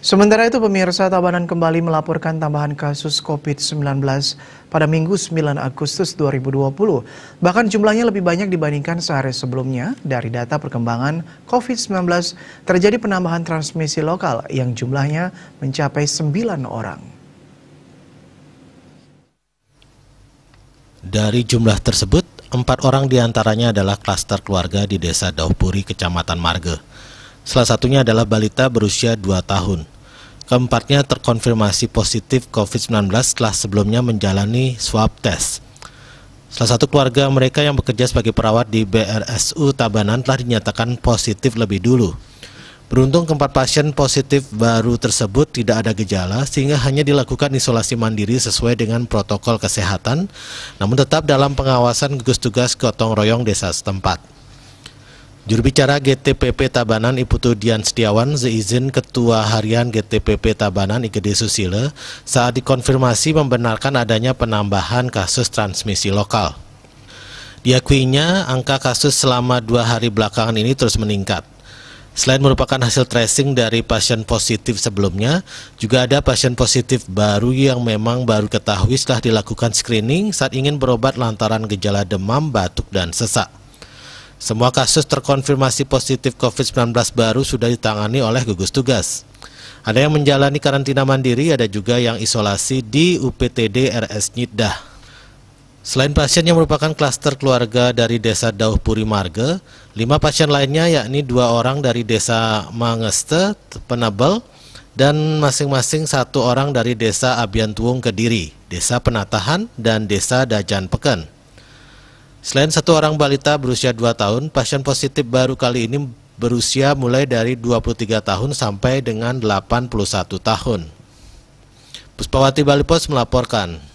Sementara itu pemirsa Tabanan kembali melaporkan tambahan kasus COVID-19 pada Minggu 9 Agustus 2020. Bahkan jumlahnya lebih banyak dibandingkan sehari sebelumnya. Dari data perkembangan COVID-19 terjadi penambahan transmisi lokal yang jumlahnya mencapai 9 orang. Dari jumlah tersebut, empat orang di antaranya adalah klaster keluarga di desa Dauhpuri, Kecamatan Marge. Salah satunya adalah balita berusia 2 tahun. Keempatnya terkonfirmasi positif COVID-19 setelah sebelumnya menjalani swab test. Salah satu keluarga mereka yang bekerja sebagai perawat di BRSU Tabanan telah dinyatakan positif lebih dulu. Beruntung keempat pasien positif baru tersebut tidak ada gejala sehingga hanya dilakukan isolasi mandiri sesuai dengan protokol kesehatan, namun tetap dalam pengawasan gugus tugas gotong royong desa setempat. Juru bicara GTPP Tabanan Iputu Dian Setiawan seizin Ketua Harian GTPP Tabanan IGD Susile saat dikonfirmasi membenarkan adanya penambahan kasus transmisi lokal. Diakuinya, angka kasus selama dua hari belakangan ini terus meningkat. Selain merupakan hasil tracing dari pasien positif sebelumnya, juga ada pasien positif baru yang memang baru ketahui setelah dilakukan screening saat ingin berobat lantaran gejala demam, batuk, dan sesak. Semua kasus terkonfirmasi positif COVID-19 baru sudah ditangani oleh gugus tugas. Ada yang menjalani karantina mandiri, ada juga yang isolasi di UPTD RS Nyidah. Selain pasien yang merupakan klaster keluarga dari desa Dauh Puri Marga, lima pasien lainnya yakni dua orang dari desa Mangeste, Penabel, dan masing-masing satu orang dari desa Abiantuung Kediri, desa Penatahan, dan desa Dajan Peken. Selain satu orang balita berusia 2 tahun, pasien positif baru kali ini berusia mulai dari 23 tahun sampai dengan 81 tahun. Puspawati Balipos melaporkan.